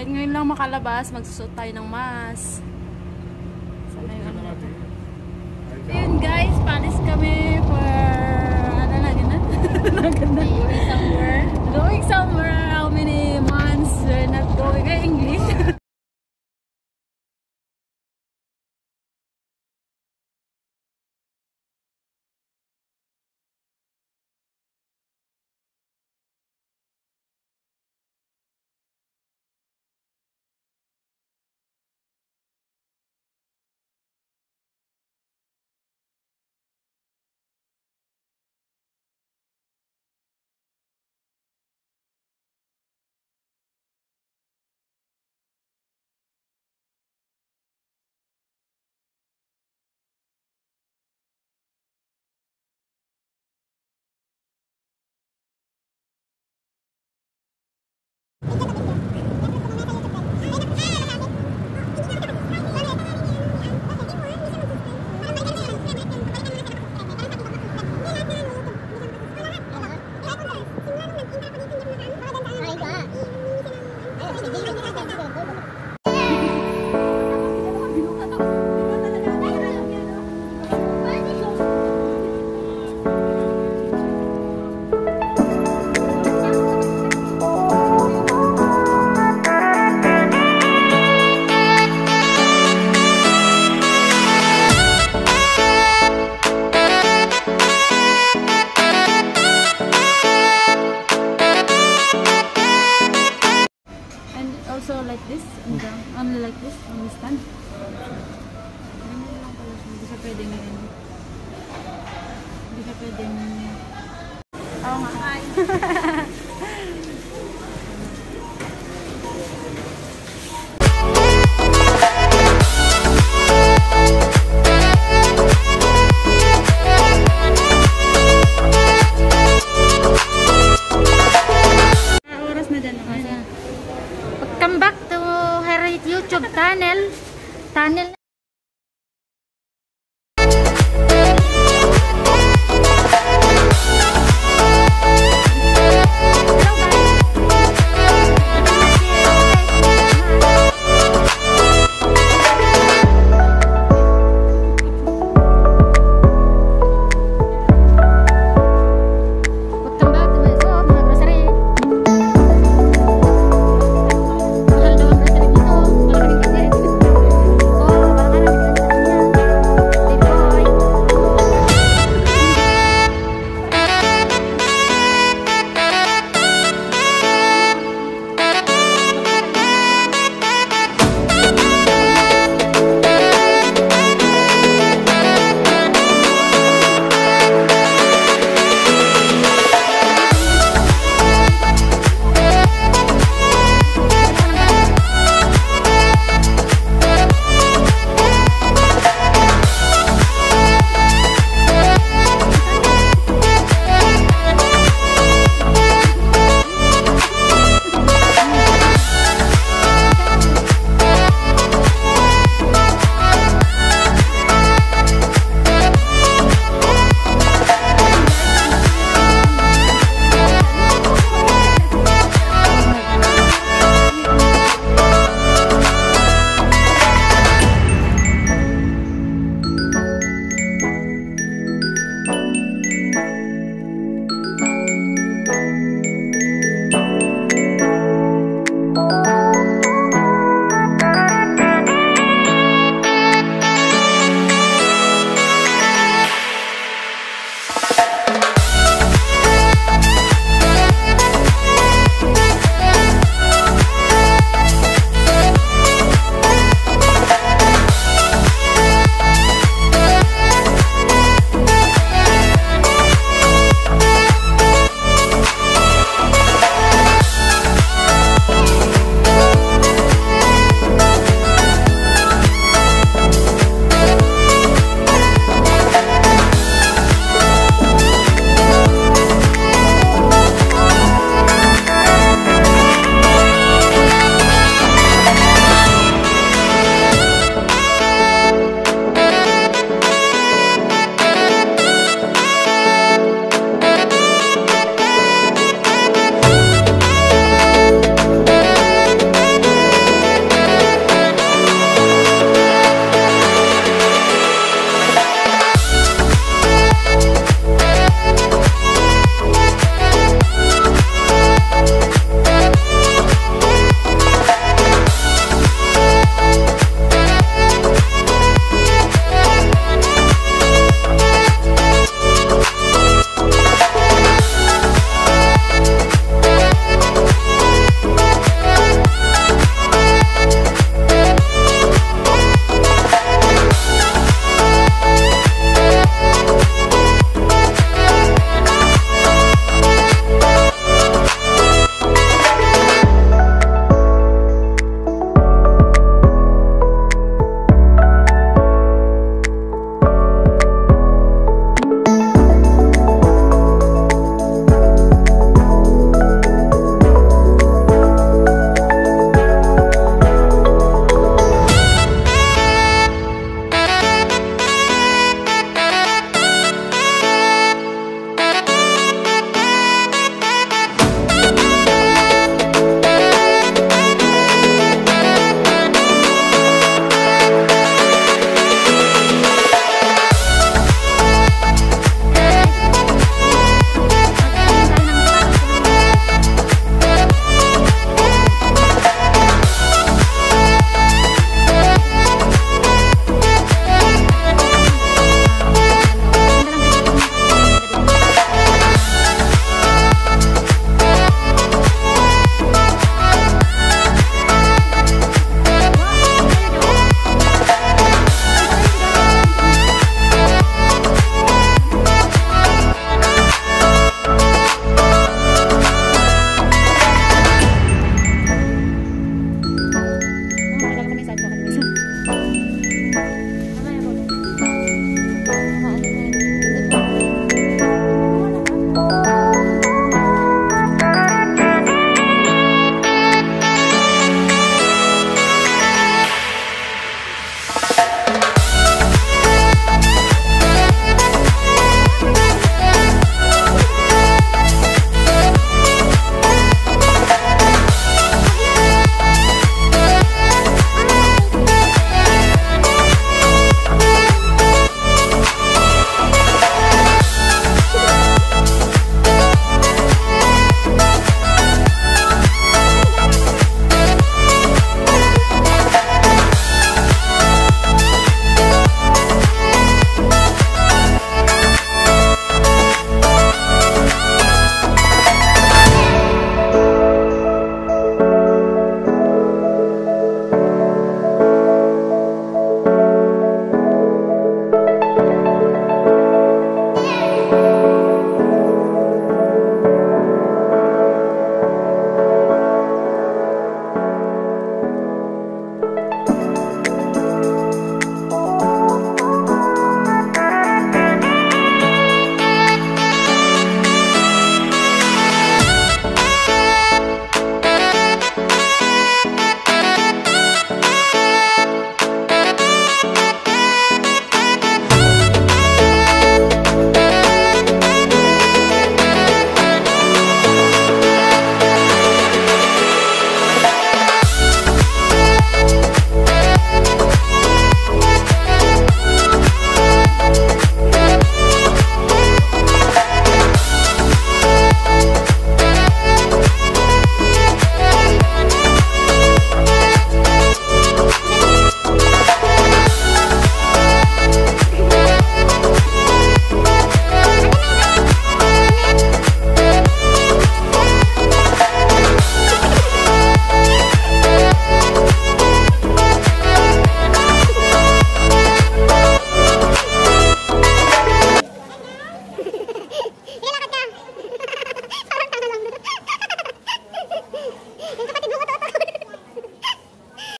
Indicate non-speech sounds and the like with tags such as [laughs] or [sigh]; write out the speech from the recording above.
Dahil ngayon lang makalabas, magsusot tayo ng mask. Sana yung ano natin. Ayun guys, palis kami for... Ano na, ganun? [laughs] Ganda. Going somewhere. Going somewhere. How many months we're not going? Eh, English. [laughs] only like this, on the stand. Ganyan lang pala siya. Hindi siya pwedeng. Hindi siya pwedeng... Oo nga. Hi! [laughs]